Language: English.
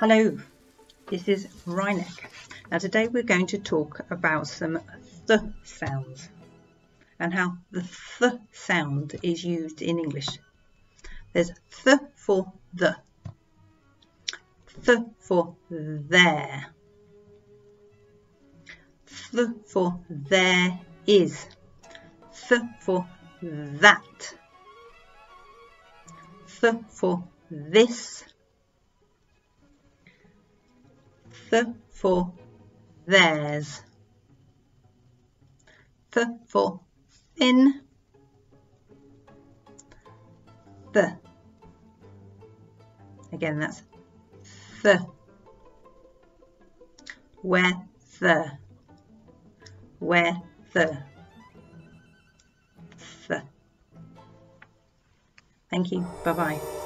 Hello, this is Rhyneck. Now today we're going to talk about some th sounds and how the th sound is used in English. There's th for the, th for there, th for there is, th for that, th for this, th for theirs, th for thin, the. Again, that's the. Where the. Where the. The. Thank you. Bye bye.